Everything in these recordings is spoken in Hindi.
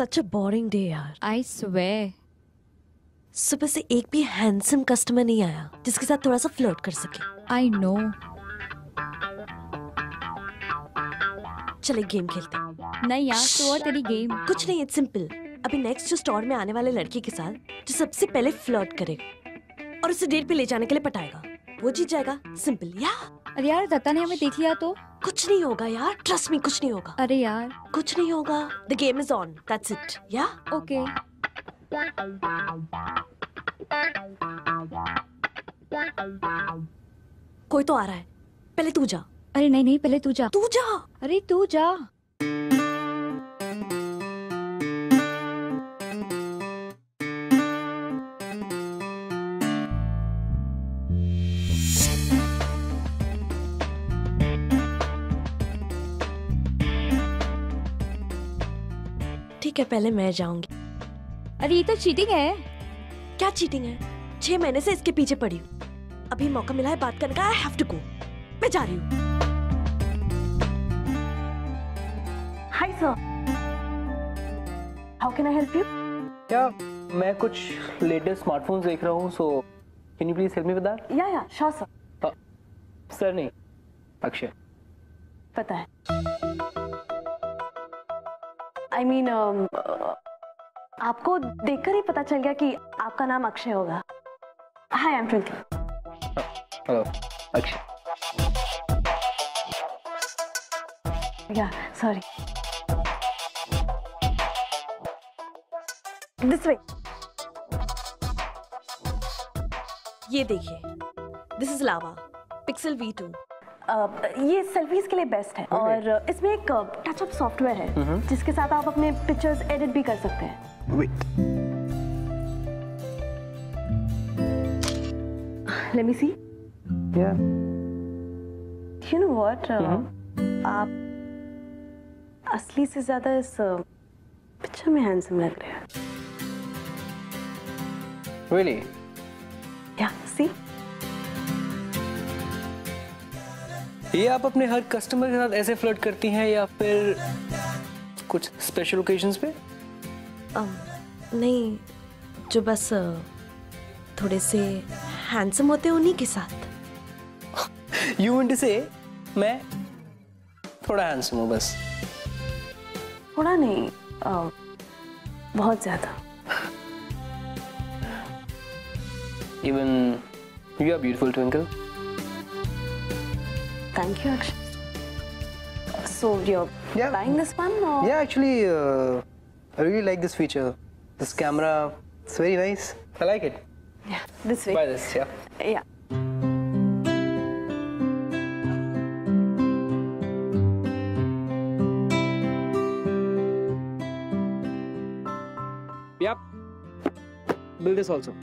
सच अ बोरिंग डे यार आई स्वेयर सुबह से एक भी हैंडसम कस्टमर नहीं आया जिसके साथ थोड़ा सा फ्लर्ट कर सके। आई नो चले गेम खेलते नहीं यार तो और तेरी गेम कुछ नहीं इट्स सिंपल अभी नेक्स्ट जो स्टोर में आने वाले लड़के के साथ जो सबसे पहले फ्लर्ट करेगा और उसे डेट पे ले जाने के लिए पटाएगा वो जीत जाएगा। सिंपल या अरे यार दत्ता ने हमें देख लिया तो। कुछ नहीं होगा यार ट्रस्ट मी कुछ नहीं होगा। अरे यार। कुछ नहीं होगा। The game is on that's it yeah okay कोई तो आ रहा है। पहले तू जा। अरे नहीं नहीं पहले तू जा। तू जा। अरे तू जा। है पहले मैं जाऊँगी? अरे ये तो चीटिंग है। क्या चीटिंग है? छह महीने से इसके पीछे पड़ी हूँ। अभी मौका मिला है बात करने का आई हैव टू गो मैं जा रही हूँ। Hi sir how can I help you क्या मैं कुछ लेटेस्ट स्मार्टफोन्स देख रहा हूँ so can you please help me with that yeah yeah sure sir sir नहीं अक्षय। पता है। I I mean mean, uh, आपको देखकर ही पता चल गया कि आपका नाम अक्षय होगा। Hi I am Twinkle hello Akshay yeah sorry this way ये देखिए। This is Lava Pixel V two ये सेल्फीज के लिए बेस्ट है। और इसमें एक अप सॉफ्टवेयर है जिसके साथ आप अपने पिक्चर्स एडिट भी कर सकते हैं। वेट लेट मी सी या यू नो व्हाट आप असली से ज़्यादा इस पिक्चर में हैंडसम लग रहे हैं। रियली ये आप अपने हर कस्टमर के साथ ऐसे फ्लर्ट करती हैं या फिर कुछ स्पेशल ओकेजन्स पे? um, नहीं जो बस थोड़े से हैंडसम होते हैं उन्हीं के साथ। यू वांट टू से मैं थोड़ा हैंडसम हूँ बस। थोड़ा नहीं uh, बहुत ज़्यादा। Even you are beautiful Twinkle Thank you, Akshay. So you're Yeah. buying this one or? Yeah, actually, uh, I really like this feature. This camera, it's very nice. I like it. Yeah, this way. Buy this, yeah. Yeah. Yep. Build this also.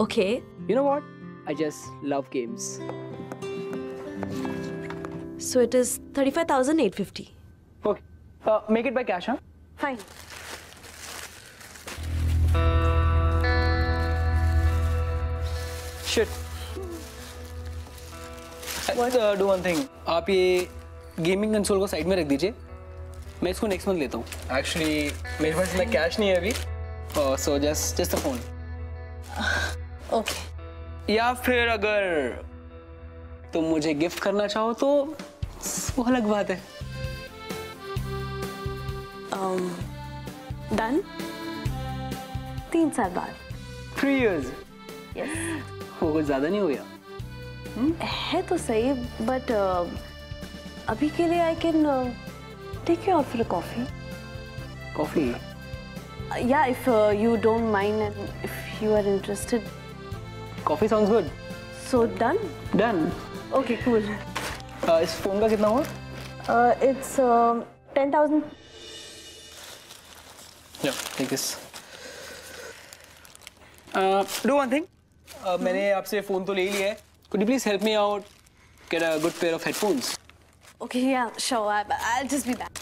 Okay. You know what? I just love games. So it is thirty-five thousand eight fifty. Okay. Uh, make it by cash, huh? Fine. Shit. Let's uh, do one thing. आप ये गेमिंग कंसोल को साइड में रख दीजिए मैं इसको नेक्स्ट मंथ लेता हूँ एक्चुअली मेरे पास इतना कैश नहीं है अभी so just just the phone Okay. या फिर अगर तुम मुझे गिफ्ट करना चाहो तो वो अलग बात है। Um, done. तीन साल बाद. Three years Yes. वो कुछ ज़्यादा नहीं हो गया। Hmm? है तो सही बट uh, अभी के लिए I can take you out for coffee coffee या if you don't mind and if you are interested coffee sounds good so done done okay cool इस फ़ोन का कितना हुआ? It's ten thousand do one thing मैंने आपसे फ़ोन तो ले ही लिया है. Could you please help me out get a good pair of headphones okay yeah sure I will just be back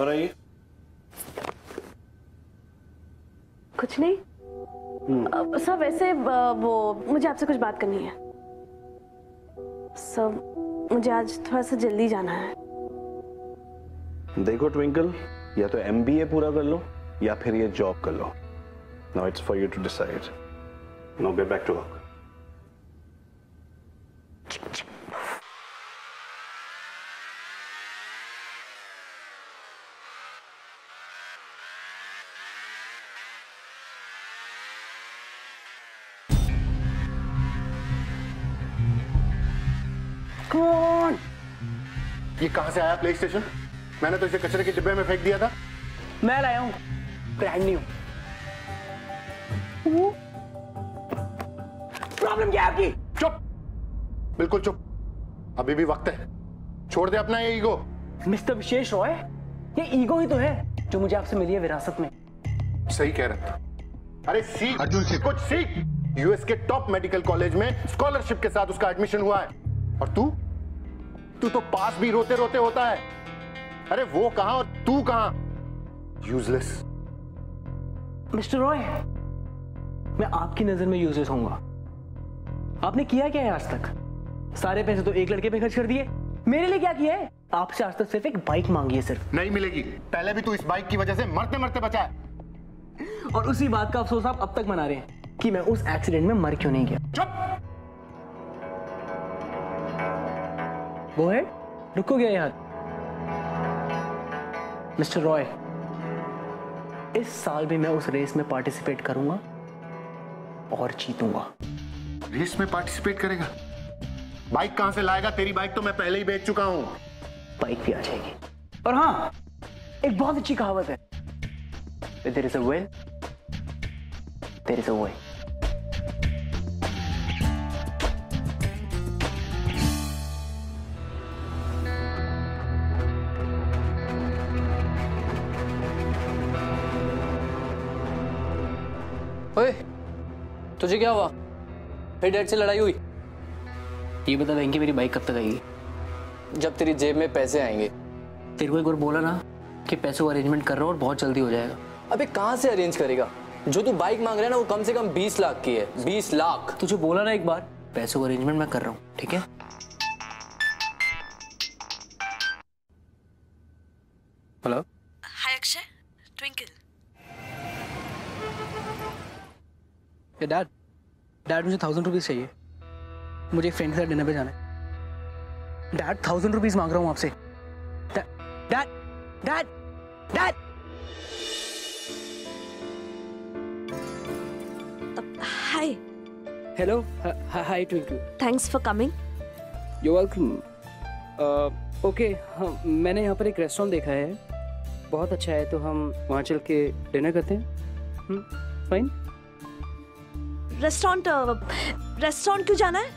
हो रहा है ये कुछ नहीं अ, सर वैसे वो मुझे आपसे कुछ बात करनी है। सर मुझे आज थोड़ा सा जल्दी जाना है। देखो ट्विंकल या तो एमबीए पूरा कर लो या फिर ये जॉब कर लो। Now it's for you to decide now get back to work कहाँ से आया प्ले स्टेशन मैंने तो इसे कचरे के डिब्बे में फेंक दिया था। मैं लाया हूँ। ब्रांड न्यू प्रॉब्लम क्या है आपकी? चुप। बिल्कुल चुप। अभी भी वक्त है। छोड़ दे अपना ये ईगो मिस्टर विशेष रॉय ये ईगो ही तो है जो मुझे आपसे मिली है विरासत में। सही कह रहा था अरे सीख अर्जुन सीख कुछ सीख। यूएस के टॉप मेडिकल कॉलेज में स्कॉलरशिप के साथ उसका एडमिशन हुआ है। और तू? तू तो पास भी रोते रोते होता है। अरे वो कहाँ और तू कहाँ? यूजलेस मिस्टर रॉय मैं आपकी नज़र में यूजलेस होऊँगा। आपने किया क्या है आज तक? सारे पैसे तो एक लड़के पे खर्च कर दिए। मेरे लिए क्या किया है? आपसे आज तक सिर्फ़ एक बाइक मांगी है सिर्फ़ नहीं मिलेगी। पहले भी तू इस बाइक की वजह से मरते मरते बचा है। और उसी बात का अफसोस आप अब तक मना रहे हैं कि मैं उस एक्सीडेंट में मर क्यों नहीं गया? चुप! वो है? रुको गया याद मिस्टर रॉय इस साल भी मैं उस रेस में पार्टिसिपेट करूँगा और जीतूँगा। रेस में पार्टिसिपेट करेगा? बाइक कहाँ से लाएगा? तेरी बाइक तो मैं पहले ही बेच चुका हूँ। बाइक भी आ जाएगी। और हाँ एक बहुत अच्छी कहावत है। There is a well there is a way तुझे क्या हुआ? फिर डैड से लड़ाई हुई? ये बता देंगे मेरी बाइक कब तक आएगी? जब तेरी जेब में पैसे आएँगे। तेरे को एक बार बोला ना कि पैसों का अरेंजमेंट कर रहा हूँ और बहुत जल्दी हो जाएगा। अबे कहाँ से अरेंज करेगा? जो तू बाइक मांग रहा है ना वो कम से कम बीस लाख की है। बीस लाख। तुझे बोला ना एक बार पैसों का अरेंजमेंट मैं कर रहा हूँ ठीक है? हेलो ये डैड डैड मुझे थाउज़ेंड रुपीज़ चाहिए। मुझे एक फ्रेंड के साथ डिनर पे जाना है। डैड थाउज़ेंड रुपीज़ मांग रहा हूँ आपसे। Dad dad dad hi hello hi Twinkle thanks for coming you welcome okay हाँ मैंने यहाँ पर एक रेस्टोरेंट देखा है। बहुत अच्छा है तो हम वहाँ चल के डिनर करते हैं। फाइन रेस्टोरेंट रेस्टोरेंट क्यों जाना है?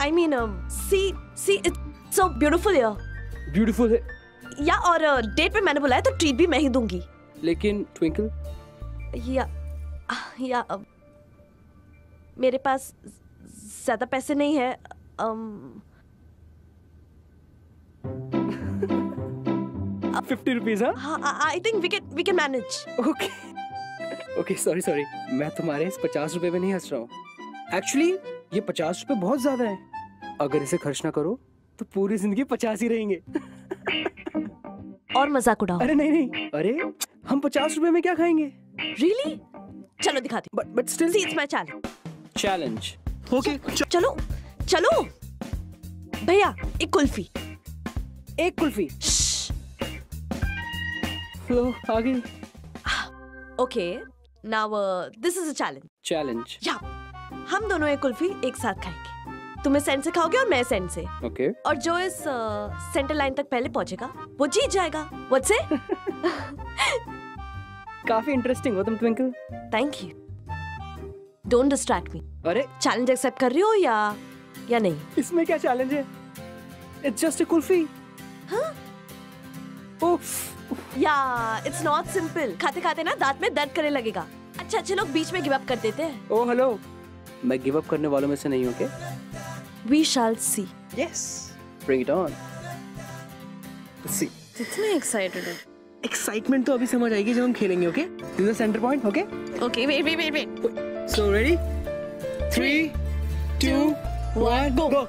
I mean see see it's so beautiful here beautiful है। या और डेट पे मैंने बुलाया तो ट्रीट भी मैं ही दूँगी। लेकिन ट्विंकल या या मेरे पास ज़्यादा पैसे नहीं है um, fifty rupees I think we can we can manage okay okay sorry sorry मैं तुम्हारे इस पचास रुपए में नहीं हंस रहा हूँ। एक्चुअली ये पचास रुपए बहुत ज़्यादा है। अगर इसे खर्च ना करो तो पूरी ज़िंदगी पचास ही रहेंगे। और मज़ाक उड़ाओ। अरे नहीं नहीं। अरे हम पचास रुपए में क्या खाएँगे? रियली चलो दिखाती but but still see it's my challenge challenge okay चलो चलो। भैया एक कुल्फी। एक कुल्फी। लो आ गई okay now this is a challenge challenge या हम दोनों एक कुल्फी एक साथ खाएँगे। तुम्हें सेंट से खाओगे और मैं सेंट से। Okay okay. और जो इस सेंटर लाइन तक पहले पहुंचेगा वो जीत जाएगा। व्हाट्स से काफ़ी इंटरेस्टिंग हो तुम Twinkle thank you don't distract me अरे। चैलेंज एक्सेप्ट कर रही हो या या नहीं? इसमें क्या चैलेंज है? It's just a kulfi. हाँ? उफ या इट्स नॉट सिंपल खाते खाते ना दांत में दर्द करने लगेगा। अच्छा अच्छे लोग बीच में गिव अप कर देते हैं। ओ हेलो मैं गिव अप करने वालों में से नहीं हूँ के we shall see yes bring it on see कितने एक्साइटेड है? एक्साइटमेंट तो अभी समझ आएगी जब हम खेलेंगे okay this is centre point okay okay wait wait wait wait so ready three two one go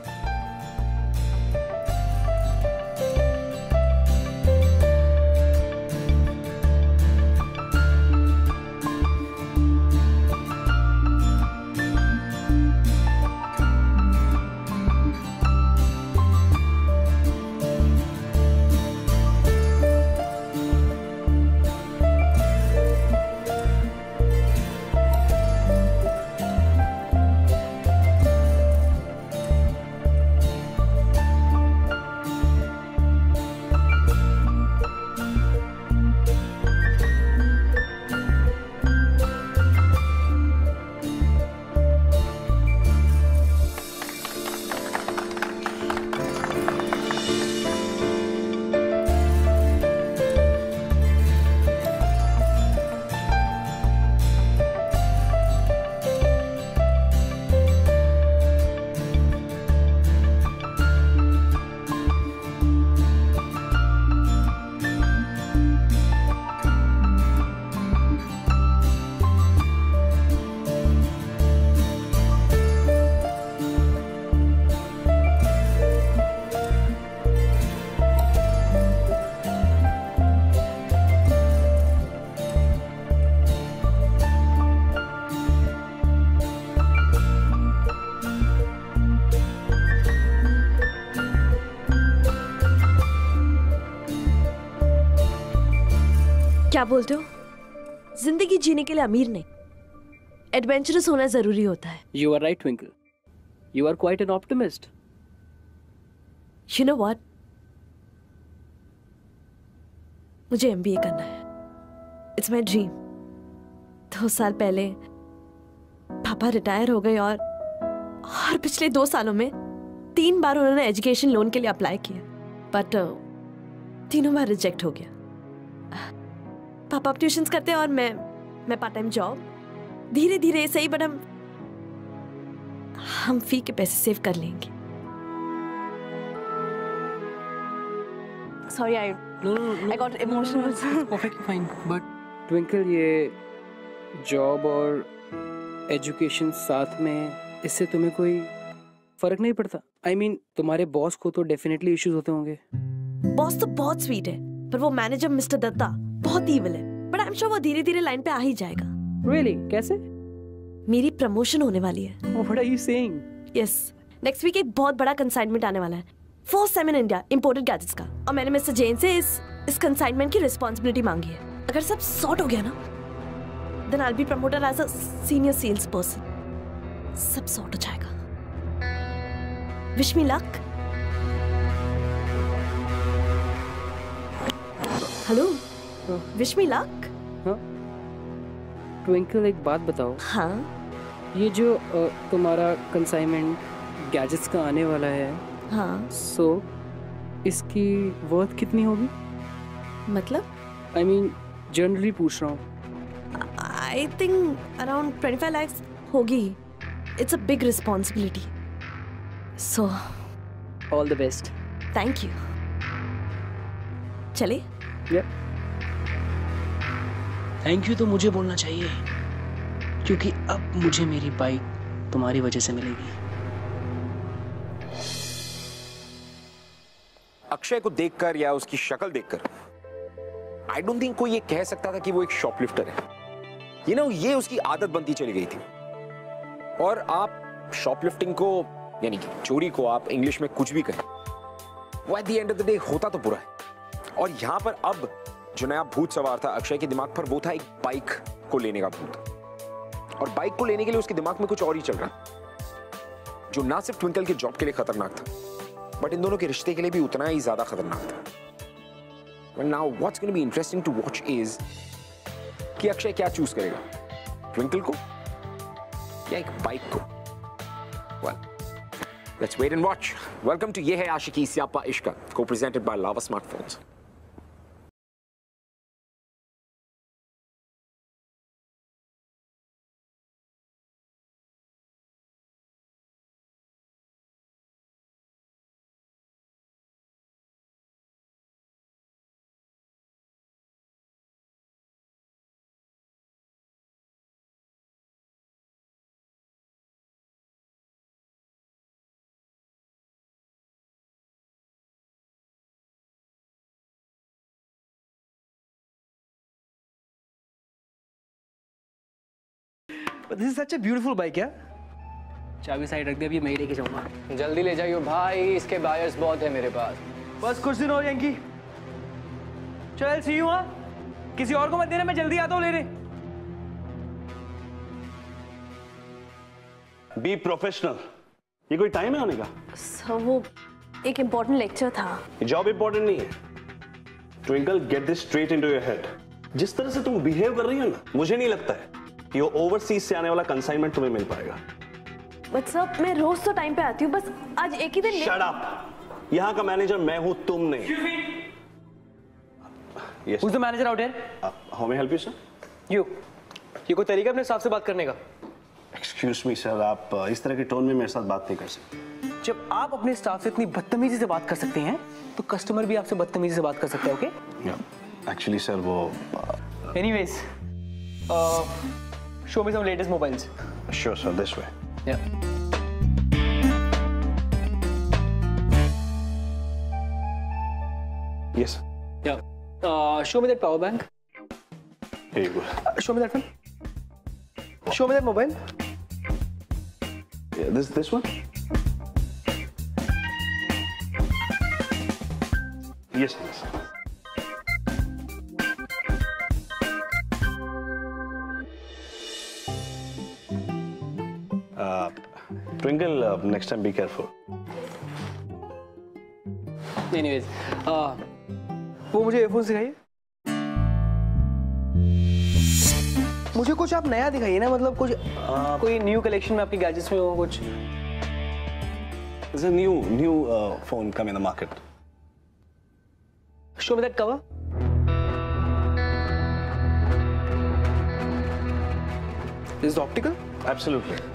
क्या बोलते हो? ज़िंदगी जीने के लिए अमीर नहीं। एडवेंचरस होना ज़रूरी होता है। You are right, Twinkle. You are quite an optimist. You know what मुझे एमबीए करना है। इट्स माय ड्रीम दो साल पहले पापा रिटायर हो गए और और पिछले दो सालों में तीन बार उन्होंने एजुकेशन लोन के लिए अप्लाई किया। बट तीनों बार रिजेक्ट हो गया। पापा ट्यूशंस करते हैं और मैं मैं पार्ट टाइम जॉब धीरे धीरे सही बट हम हम फ़ी के पैसे सेव कर लेंगे sorry I. I got emotional. Perfectly fine. But Twinkle, ये जॉब और एजुकेशन साथ में इससे तुम्हें कोई फ़र्क नहीं पड़ता आई I मीन mean, तुम्हारे बॉस को तो डेफिनेटली इश्यूज़ होते होंगे बॉस तो बहुत स्वीट है पर वो मैनेजर मिस्टर दत्ता बहुत ईविल है बट आई एम श्योर वो धीरे धीरे लाइन पे आ ही जाएगा। रियली कैसे? मेरी प्रमोशन होने वाली है। What are you saying yes next week एक बहुत बड़ा कंसाइनमेंट आने वाला है। First time in India imported gadgets का। और मैंने मिस्टर जैन से इस इस कंसाइनमेंट की रिस्पॉन्सिबिलिटी मांगी है। अगर सब सॉर्ट हो गया ना then I be promoted as a senior sales person सब सॉर्ट हो जाएगा। Wish me luck hello wish me luck Twinkle एक बात बताओ। हाँ। ये जो तुम्हारा कंसाइनमेंट गैजेट्स का आने वाला है हाँ। सो so, इसकी वर्थ कितनी होगी? मतलब? आई मीन जनरली पूछ रहा हूँ। I think around twenty five lakhs होगी it's a big responsibility so all the best thank you चले थैंक यू तो मुझे बोलना चाहिए। क्योंकि अब मुझे मेरी बाइक तुम्हारी वजह से मिलेगी। अक्षय को देखकर या उसकी शक्ल देखकर आई डोंट थिंक कोई ये कह सकता था कि वो एक शॉपलिफ्टर है। यू नो ये उसकी आदत बनती चली गई थी। और आप शॉपलिफ्टिंग को, यानी कि चोरी को आप इंग्लिश में कुछ भी कहें, वो at the end of the day होता तो बुरा है। और यहाँ पर अब जो नया भूत सवार था अक्षय के दिमाग पर वो था एक बाइक को लेने का भूत। और बाइक को लेने के लिए उसके दिमाग में कुछ और ही चल रहा। जो ना सिर्फ़ ट्विंकल के जॉब के लिए खतरनाक था बट इन दोनों के रिश्ते के लिए भी उतना ही ज़्यादा खतरनाक था। Well, now what's going to be interesting to watch is कि अक्षय क्या चूज़ करेगा। ट्विंकल को या एक बाइक को? Well let's wait and watch welcome to Yeh Hai Aashiqui Siyapa Ishqa co-presented by Lava Smartphones this is such a beautiful bike यार चाबी साइड रख दे अभी मैं ही लेके जाऊँगा। जल्दी ले जाइयो भाई इसके बायर्स बहुत है मेरे पास। बस कुछ दिन और यंकी चल सी यू हाँ? किसी और को मत देना मैं जल्दी आता हूँ लेने। बी प्रोफेशनल ये कोई टाइम है आने का? सर वो एक इम्पोर्टेंट लेक्चर था। जॉब इंपॉर्टेंट नहीं है। Twinkle get this straight into your head जिस तरह से तुम बिहेव कर रही हो ना मुझे नहीं लगता है। कि वो ओवरसीज से आने वाला कंसाइनमेंट तुम्हें मिल पाएगा। बट सर मैं रोज तो टाइम पे आती हूँ बस आज एक ही दिन लेट शट अप यहाँ का मैनेजर मैं हूँ तुम नहीं। Yes Who's the manager out here? How may help you sir You. ये कोई तरीका अपने साथ से बात करने का? एक्सक्यूज मी सर आप uh, इस तरह के टोन में मेरे साथ बात नहीं कर सकते। जब आप अपने स्टाफ से इतनी बदतमीजी से बात कर सकते हैं तो कस्टमर भी आपसे बदतमीजी से बात कर सकते हैं ओके एक्चुअली सर वो uh, Show me some latest mobiles. Sure, sir. This way. Yeah. Yes. Yeah. Uh, show me that power bank. Here you go. Uh, show me that one. Show me that mobile. Yeah, this this one. Yes, yes. twinkle uh, next time be careful. Anyways uh wo mujhe मुझे कुछ आप नया दिखाइए ना मतलब कुछ आ, कोई न्यू कलेक्शन में आपके गैजेट्स में हो कुछ। Is a new new phone come in the market show me that cover is optical absolutely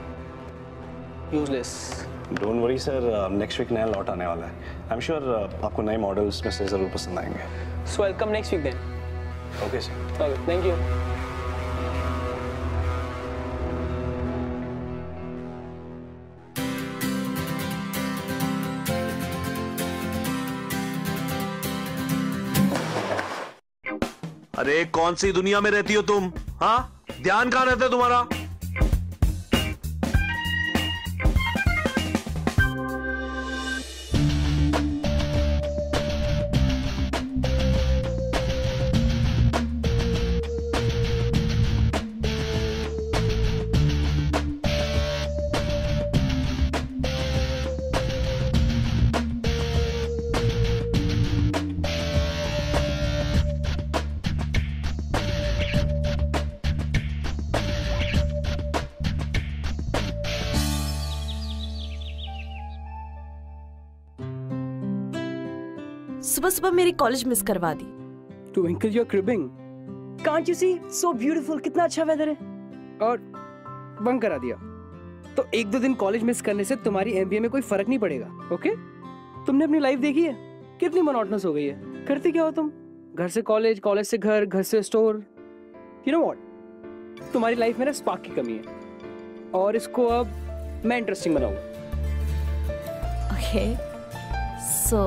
useless don't worry sir next week नया लॉट आने वाला है. आई एम श्योर आपको नए मॉडल्स में से ज़रूर पसंद आएँगे. So welcome next week then okay sir okay thank you अरे कौन सी दुनिया में रहती हो तुम? हाँ? ध्यान कहाँ रहता है तुम्हारा? सुबह सुबह मेरी कॉलेज मिस करवा दी। Twinkle, you're cribbing. Can't you see? So beautiful. कितना अच्छा वेदर है। और बंक करा दिया। तो एक दो दिन कॉलेज मिस करने से तुम्हारी एमबीए में कोई फ़र्क नहीं पड़ेगा ओके तुमने अपनी लाइफ देखी है? कितनी मोनोटनस हो गई है। करते क्या हो तुम? घर से कॉलेज कॉलेज से घर घर से स्टोर यू नो व्हाट तुम्हारी लाइफ में ना स्पार्क की कमी है। और इसको अब मैं इंटरेस्टिंग बनाऊँगा। ओके सो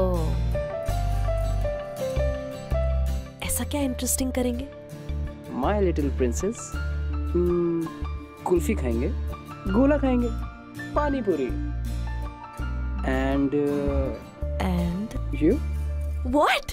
ऐसा क्या इंटरेस्टिंग करेंगे? माय लिटिल प्रिंसेस कुल्फी खाएँगे गोला खाएँगे पानी पूरी। एंड एंड यू व्हाट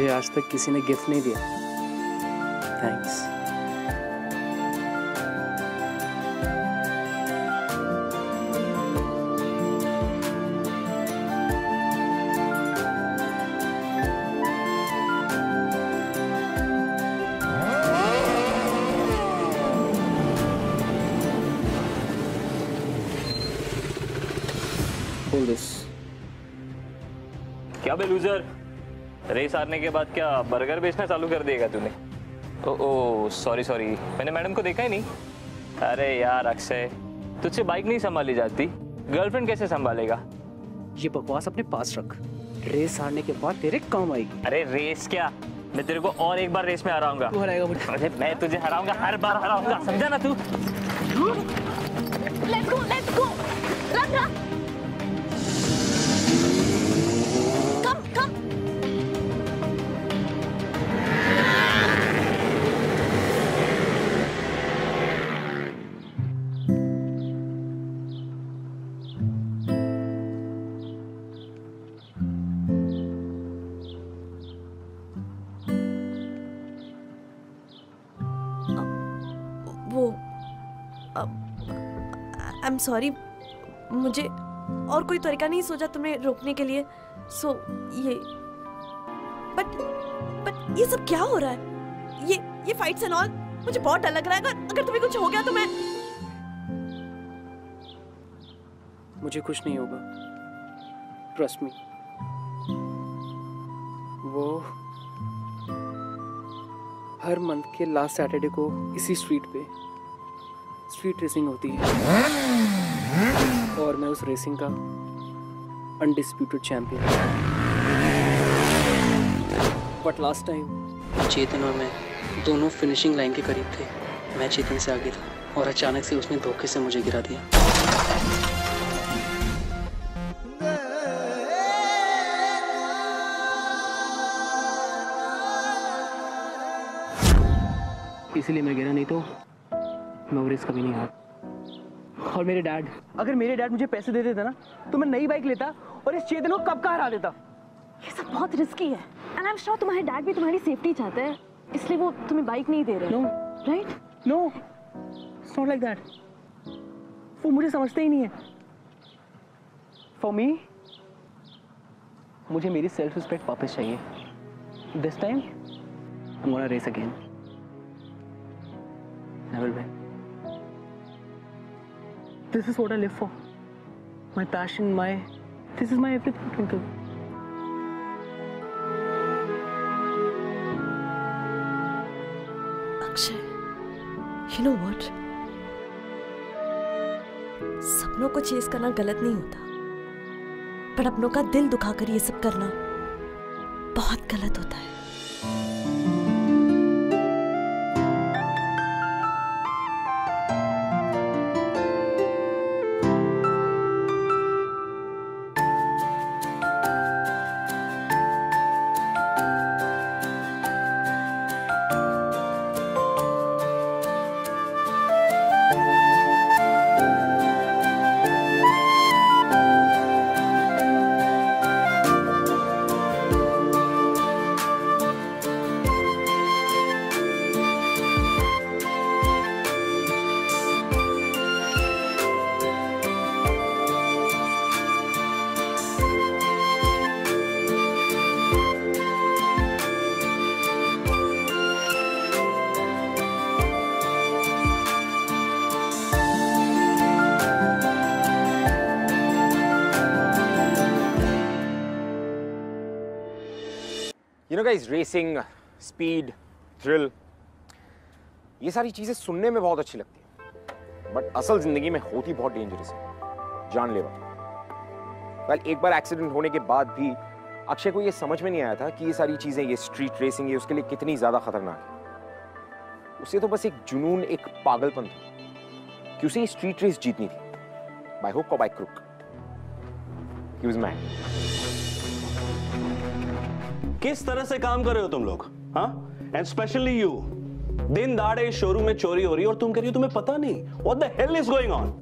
मुझे आज तक किसी ने गिफ्ट नहीं दिया। रेस हारने के बाद क्या बर्गर बेचना चालू कर देगा तूने? ओ ओ सॉरी सॉरी मैंने मैडम को देखा ही नहीं। अरे यार अक्षय तुझसे बाइक नहीं संभाली जाती। गर्लफ्रेंड कैसे संभालेगा? ये बकवास अपने पास रख। रेस हारने के बाद तेरे काम आएगी। अरे रेस क्या? मैं तेरे को और एक बार रेस में हराऊँगा। तू हराएगा मुझे। अरे मैं तुझे हराऊँगा हर बार हराऊँगा। समझा ना तू? Let's go, let's go. Run, run. Come, come. Sorry मुझे और कोई तरीका नहीं सोचा तुम्हें रोकने के लिए। सो so, ये बट बट ये सब क्या हो रहा है? ये ये फाइट्स एंड ऑल मुझे बहुत डर लग रहा है। अगर तुम्हें कुछ हो गया तो मैं मुझे कुछ नहीं होगा। ट्रस्ट मी वो हर मंथ के लास्ट सैटरडे को इसी स्ट्रीट पे स्ट्रीट रेसिंग होती है। और मैं उस रेसिंग का undisputed champion but last time Chetan और मैं दोनों फिनिशिंग लाइन के करीब थे। मैं चेतन से आगे था और अचानक से उसने धोखे से मुझे गिरा दिया। इसीलिए मैं गिरा नहीं तो मैं वो कभी नहीं हार और मेरे डैड अगर मेरे डैड मुझे पैसे दे देते ना तो मैं नई बाइक लेता और इस चेतन को कब का हरा देता? ये सब बहुत रिस्की है। एंड आई एम श्योर तुम्हारे डैड भी तुम्हारी सेफ्टी चाहते हैं इसलिए वो तुम्हें बाइक नहीं दे रहे। No right no it's not like that वो मुझे समझते ही नहीं है। फॉर मी मुझे मेरी सेल्फ रिस्पेक्ट वापस चाहिए। This time I'm gonna race again. I will win. This is what I live for. My passion, my. This is my everything, Twinkle. Akshay you know what सपनों को चेस करना गलत नहीं होता पर अपनों का दिल दुखाकर ये सब करना बहुत गलत होता है गाइस रेसिंग स्पीड थ्रिल ये सारी चीज़ें सुनने में बहुत अच्छी लगती है। बट असल ज़िंदगी में होती बहुत डेंजरस है। जानलेवा वेल एक बार एक्सीडेंट होने के बाद भी अक्षय को ये समझ में नहीं आया था कि ये सारी चीज़ें, ये स्ट्रीट रेसिंग ये उसके लिए कितनी ज़्यादा खतरनाक है। उसे तो बस एक जुनून, एक पागलपन था। कि उसे ये स्ट्रीट रेस जीतनी थी? बाय हुक और by crook he was mad किस तरह से काम कर रहे हो तुम लोग? हाँ? एंड स्पेशली यू दिन दाड़े शोरूम में चोरी हो रही है और तुम कह रही हो तुम्हें पता नहीं। What the hell is going on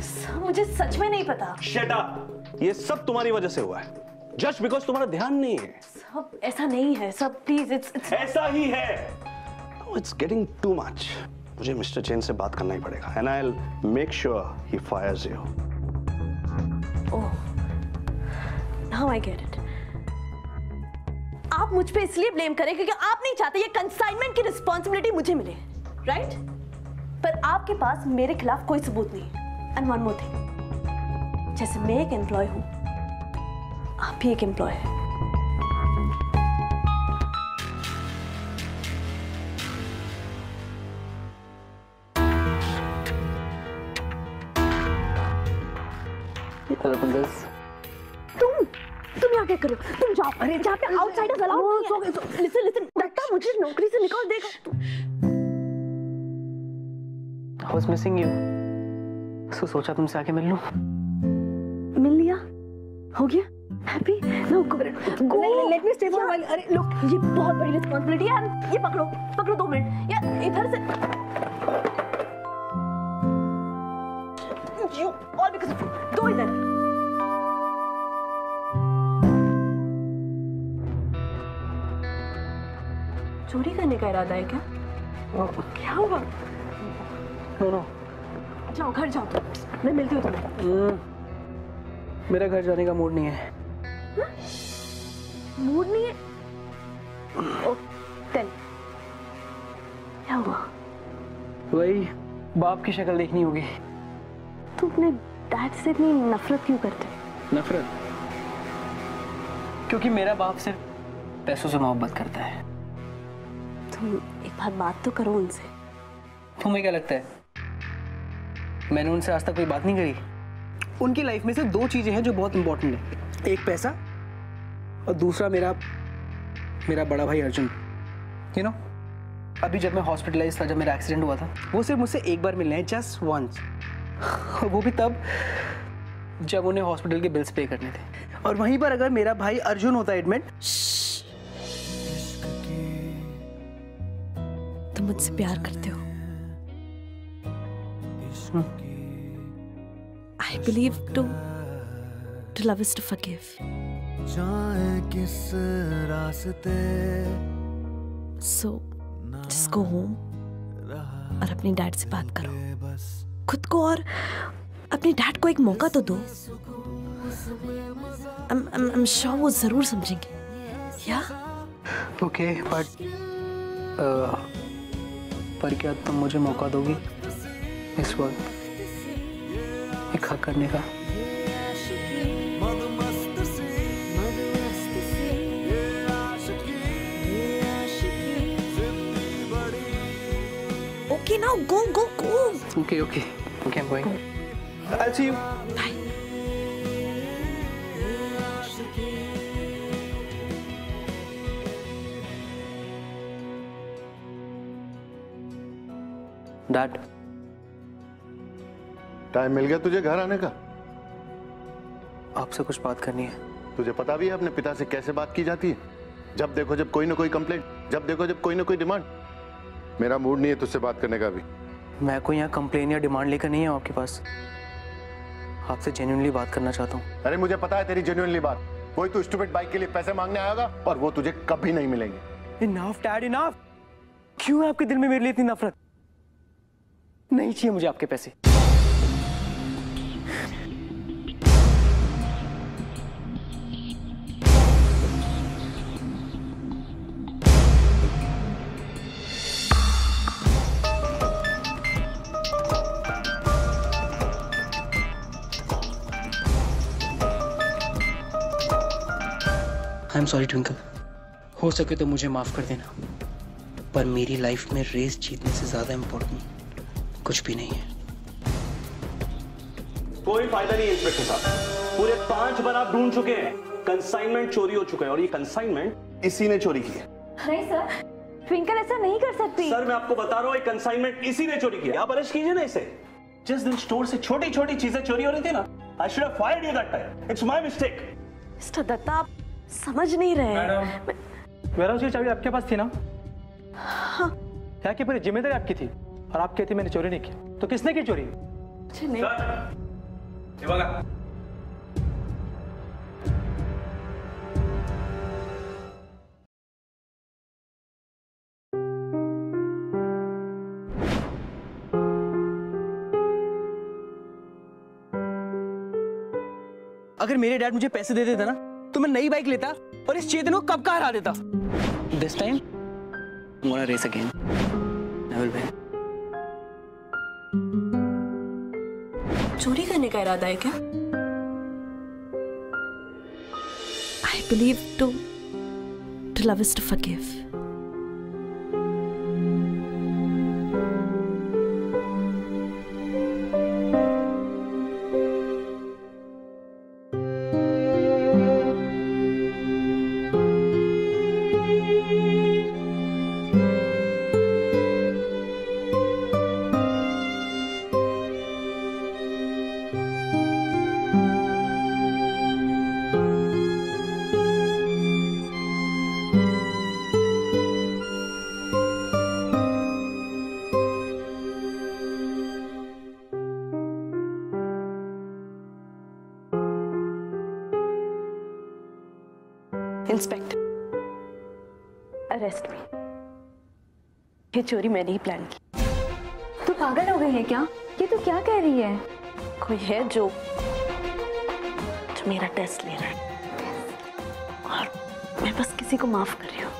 sir मुझे सच में नहीं पता। शट अप ये सब तुम्हारी वजह से हुआ है। जस्ट बिकॉज़ तुम्हारा ध्यान नहीं है। सब ऐसा नहीं है। सब प्लीज़ इट्स इट्स ऐसा ही है। इट्स गेटिंग टू मच मुझे मिस्टर जैन से बात करना ही पड़ेगा and I make sure he fires you oh now I get it आप मुझ पे इसलिए ब्लेम करें क्योंकि आप नहीं चाहते ये कंसाइनमेंट की रिस्पॉन्सिबिलिटी मुझे मिले राइट पर आपके पास मेरे खिलाफ कोई सबूत नहीं एंड वन मोर थिंग जैसे मैं एक एम्प्लॉय हूँ, आप भी एक एम्प्लॉय है। क्या कर। रहे हो तुम जाओ। अरे जहाँ पे आउटसाइडर्स अलाउड नहीं है। लिसन लिसन दत्ता मुझे नौकरी से निकाल देगा। I was missing you. सो सोचा तुमसे आके मिल लूँ। मिल लिया? हो गया? Happy no go go let me stay for while अरे लुक ये बहुत बड़ी रिस्पांसिबिलिटी है। ये पकड़ो पकड़ो दो मिनट। या इधर से का इरादा है? क्या क्या हुआ? नो नो जाओ घर जाओ मैं मिलती हूँ तुम्हें। मेरा घर जाने का मूड नहीं है। मूड नहीं है? ओ क्या हुआ? वही बाप की शक्ल देखनी होगी। तुम अपने डैड से इतनी नफरत क्यों करते? नफरत? क्योंकि मेरा बाप सिर्फ़ पैसों से मोहब्बत करता है। तुम एक बार बात तो करो उनसे। तुम्हें क्या लगता है? मैंने उनसे आज तक कोई बात नहीं करी। उनकी लाइफ में से दो चीज़ें हैं जो बहुत इंपॉर्टेंट है। एक पैसा और दूसरा मेरा मेरा बड़ा भाई अर्जुन। यू नो अभी जब मैं हॉस्पिटलाइज था, जब मेरा एक्सीडेंट हुआ था, वो सिर्फ़ मुझसे एक बार मिलने हैं जस्ट वंस वो भी तब, जब उन्हें हॉस्पिटल के बिल्स पे करने थे। और वहीं पर अगर मेरा भाई अर्जुन होता एडमिट मुझसे प्यार करते हो। I believe to to love is to forgive किस रास्ते सो जस्ट गो और अपने डैड से बात करो। खुद को और अपने डैड को एक मौका तो दो। आई एम श्योर वो ज़रूर समझेंगे। या ओके बट पर क्या तुम मुझे मौका दोगी इस वक्त? एक हक करने का। Okay now go go go okay okay okay I am going I see you dad time मिल गया तुझे घर आने का। आपसे कुछ बात करनी है। तुझे पता भी है अपने पिता से कैसे बात की जाती है। जब देखो जब कोई ना कोई कंप्लेंट जब देखो जब कोई ना कोई डिमांड मेरा मूड नहीं है तुझसे बात करने का भी मैं कोई यहाँ कंप्लेन या डिमांड लेकर नहीं हूँ आपके पास। आपसे जेन्युइनली बात करना चाहता हूँ। अरे मुझे पता है तेरी जेन्युइनली बात। वही तू स्टूपिड बाइक के लिए पैसे मांगने आएगा और वो तुझे कभी नहीं मिलेंगे। इनफ डैड इनफ क्यों है आपके दिल में मेरे लिए इतनी नफरत? नहीं चाहिए मुझे आपके पैसे। आई एम सॉरी ट्विंकल हो सके तो मुझे माफ़ कर देना, पर मेरी लाइफ में रेस जीतने से ज़्यादा इम्पोर्टेंट कुछ भी नहीं है। कोई फ़ायदा नहीं इंस्पेक्टर साहब। पूरे पाँच बार आप ढूंढ चुके हैं। कंसाइनमेंट चोरी हो चुका है और ये कंसाइनमेंट इसी ने चोरी की है। नहीं सर ट्विंकल ऐसा नहीं कर सकती। सर मैं आपको बता रहा हूँ कंसाइनमेंट इसी ने चोरी किया आप अरेस्ट कीजिए ना इसे। जिस दिन स्टोर से छोटी छोटी चीज़ें चोरी हो रही थी ना I should have fired you that time it's my mistake mister Datta आप समझ नहीं रहे हैं। वेयर हाउस की चाबी आपके पास थी ना? हाँ। क्या की पूरी ज़िम्मेदारी आपकी थी? और आप कहती मैंने चोरी नहीं की। तो किसने की चोरी? मुझे नहीं। अगर मेरे डैड मुझे पैसे दे देता ना तो मैं नई बाइक लेता और इस चेतन को कब का हरा देता? This time gonna race again चोरी करने का इरादा है क्या? I believe to to love is to forgive inspector arrest me ये चोरी मैंने ही प्लान की। तू पागल हो गई है क्या? ये तू क्या कह रही है? कोई है जो जो मेरा टेस्ट ले रहा है। और मैं बस किसी को माफ़ कर रही हूँ।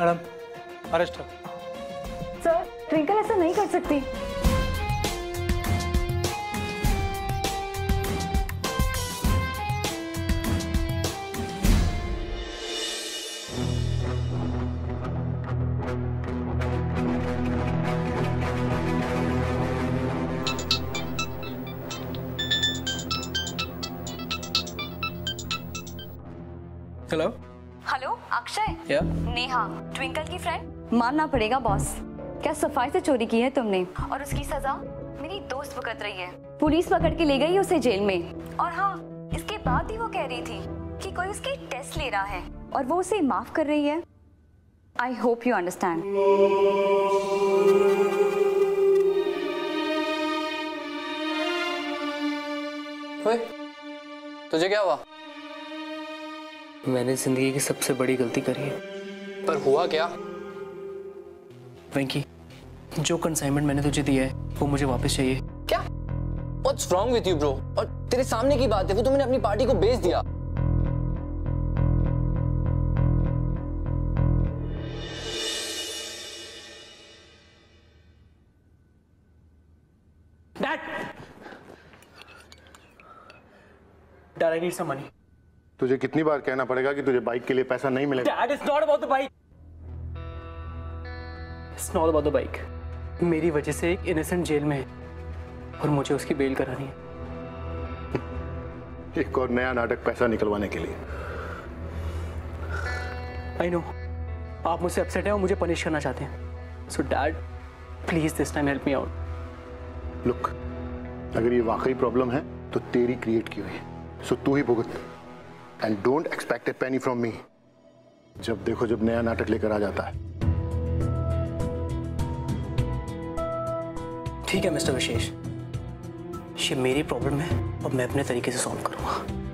मैडम अरेस्ट सर ट्विंकल ऐसा नहीं कर सकती। हेलो हेलो अक्षय या नेहा ट्विंकल की फ्रेंड मानना पड़ेगा बॉस क्या सफ़ाई से चोरी की है तुमने? और उसकी सजा? मेरी दोस्त भुगत रही है। पुलिस पकड़ के ले गई उसे जेल में। और हाँ इसके बाद भी वो कह रही थी कि कोई उसके टेस्ट ले रहा है। और वो उसे माफ़ कर रही है। आई होप यू अंडरस्टैंड तुझे क्या हुआ? मैंने ज़िंदगी की सबसे बड़ी गलती करी है। पर हुआ क्या? वेंकी जो कंसाइनमेंट मैंने तुझे दिया है वो मुझे वापस चाहिए। क्या? What's wrong with you bro और तेरे सामने की बात है वो तो मैंने अपनी पार्टी को बेच दिया। Dad dad I need some money तुझे कितनी बार कहना पड़ेगा कि तुझे बाइक के लिए पैसा नहीं मिलेगा? Dad it's not about the bike it's not about the bike मेरी वजह से एक इनोसेंट जेल में है और मुझे उसकी बेल करानी है। एक और नया नाटक पैसा निकलवाने के लिए। आई नो आप मुझसे अपसेट हैं और मुझे पनिश करना चाहते हैं। So dad please this time help me out look अगर ये वाकई प्रॉब्लम है तो तेरी क्रिएट की हुई है। सो तू ही भुगत। And don't expect a penny from me जब देखो जब नया नाटक लेकर आ जाता है। ठीक है, मिस्टर विशेष। ये मेरी प्रॉब्लम है और मैं अपने तरीके से सॉल्व करूँगा।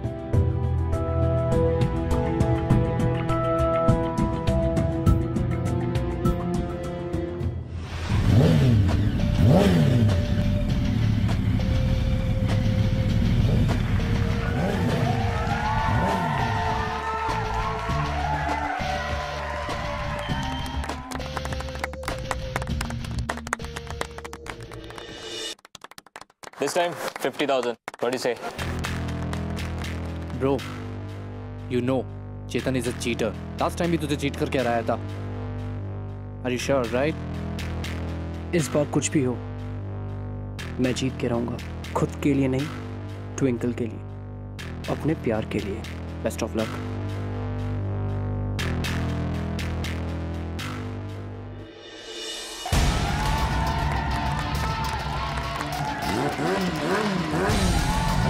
This time, 50,000. What do you say? Bro you know Chetan is a cheater last time भी तुझे चीट करके हराया था। आर यू श्योर राइट इस बार कुछ भी हो मैं जीत के रहूँगा। खुद के लिए नहीं ट्विंकल के लिए। अपने प्यार के लिए। Best of luck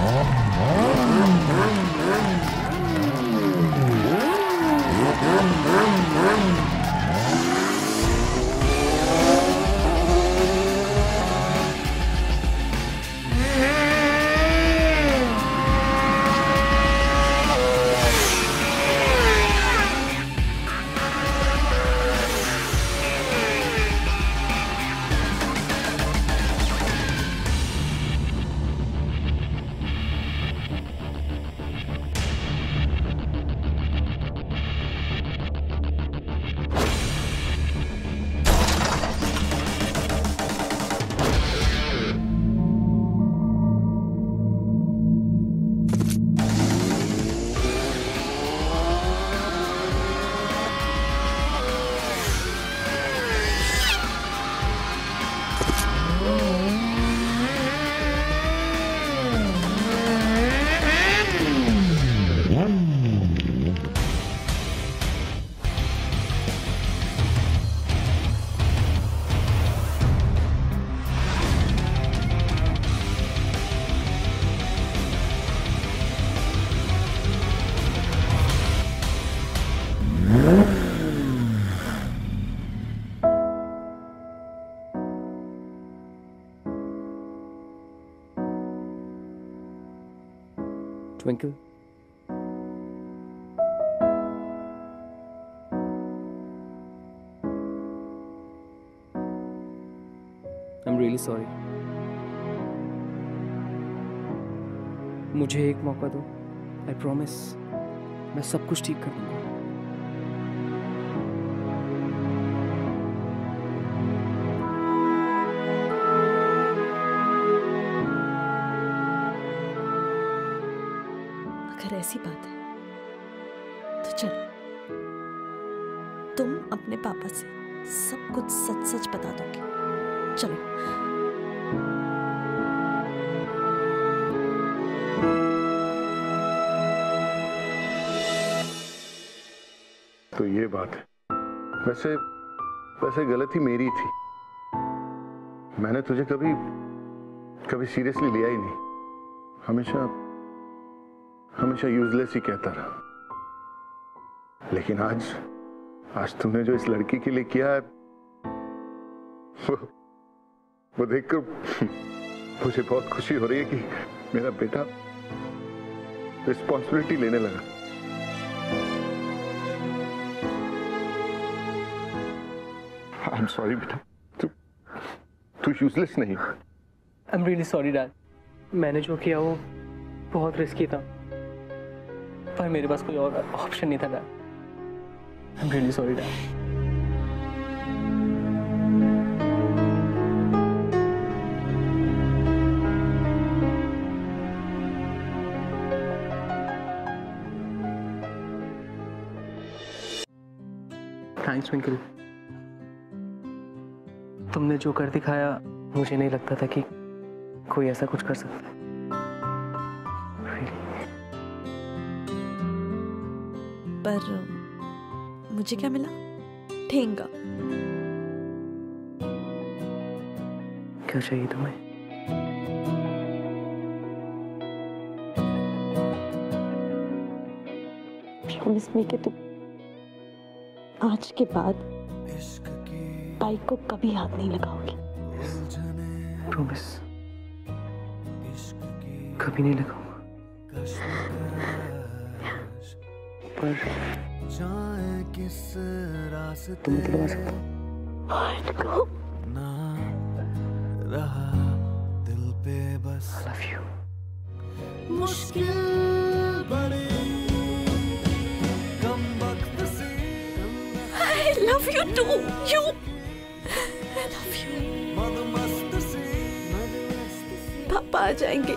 Aww. Twinkle. I'm really sorry. मुझे एक मौका दो आई प्रॉमिस मैं सब कुछ ठीक कर दूँगा ऐसी बात है। तो चलो। तुम अपने पापा से सब कुछ सच सच बता दोगे। चलो। तो ये बात है। वैसे वैसे गलती मेरी थी। मैंने तुझे कभी कभी सीरियसली लिया ही नहीं। हमेशा हमेशा यूजलेस ही कहता रहा। लेकिन आज आज तुमने जो इस लड़की के लिए किया है वो, वो देखकर मुझे बहुत खुशी हो रही है कि मेरा बेटा रिस्पॉन्सिबिलिटी लेने लगा। आई एम सॉरी बेटा। तू तू यूजलेस नहीं। I am really sorry dad मैंने जो किया वो बहुत रिस्की था। पर मेरे पास कोई और ऑप्शन नहीं था dad I am really sorry dad thanks Twinkle तुमने जो कर दिखाया, मुझे नहीं लगता था कि कोई ऐसा कुछ कर सकता है। पर मुझे क्या मिला? ठेंगा। क्या चाहिए तुम्हें? प्रॉमिस मी कि तुम आज के बाद बाइक को कभी हाथ नहीं लगाओगी। प्रॉमिस कभी नहीं लगाऊँगा। पर। जाए किस रास्ते तुम दिलवा सकते हो ना रहा दिल पे बस। लव यू मुश्किल बड़ी कम वक्त से। I love you too you I love you man पापा आ जाएँगे।